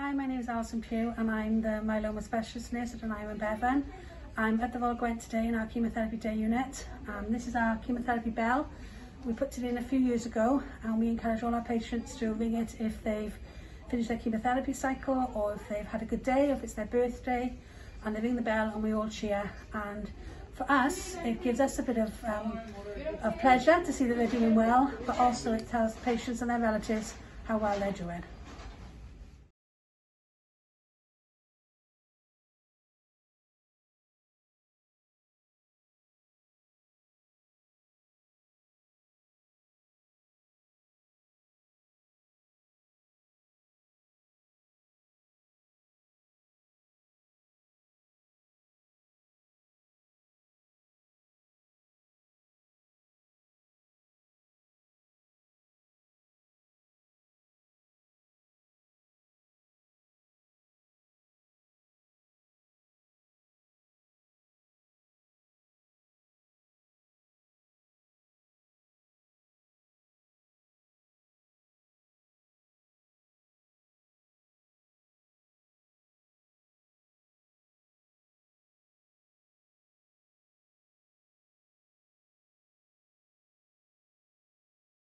Hi, my name is Alison Pugh and I'm the myeloma specialist nurse at Aneurin Bevan. I'm at the Royal today in our chemotherapy day unit. Um, this is our chemotherapy bell. We put it in a few years ago and we encourage all our patients to ring it if they've finished their chemotherapy cycle or if they've had a good day, if it's their birthday and they ring the bell and we all cheer and for us it gives us a bit of, um, of pleasure to see that they're doing well but also it tells patients and their relatives how well they're doing.